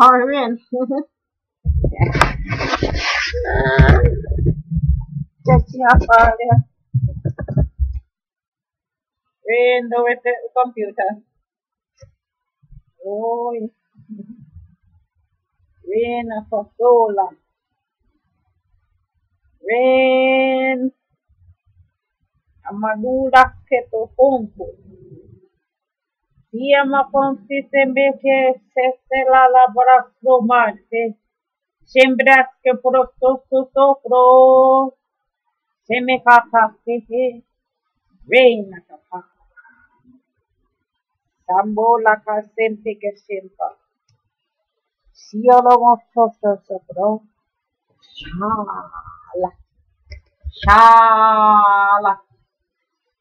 Oh, bien. Windows with the computer. Oh, Rain for so long. Rain. Amadura que to consistente che se se la labora romance. Sembra che prosto sopro. Se me capace che reina capace. Sambo la casente che sembra. Sia lo mosso sopro. Shala. Shala.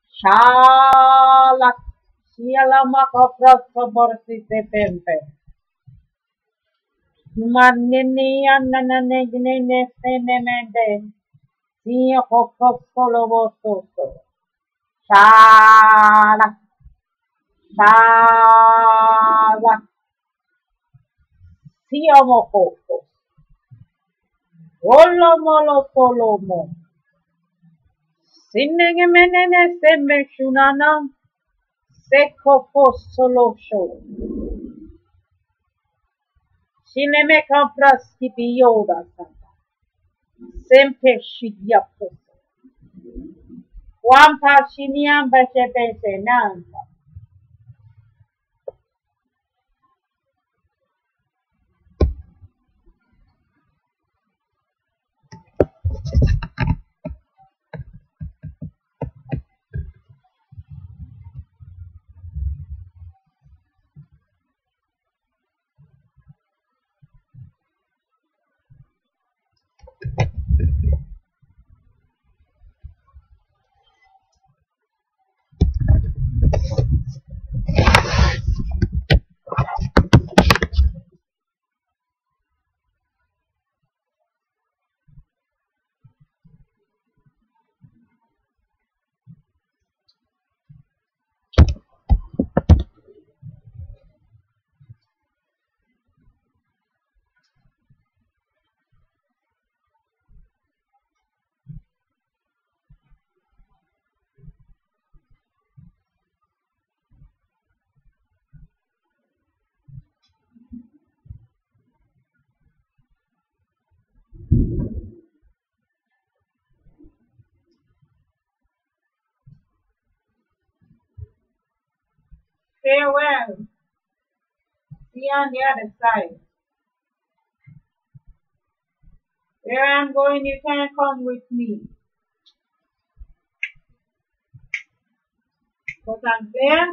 Shala. Sialamak opros koborsi tepempe. Manini ananane gnene senemende. Sia kopros kolobososo. Shala. Shala. Sia mokoko. Olo molo solomo. Sinnege menene semme şunanam. Seco for solo Sekopostolosho. Sineme compras kibioda santa. Sempe shidiaposo. Quampa shiniam bece bece nanta. Farewell. See you on the other side. Where I'm going, you can come with me. But I'm there,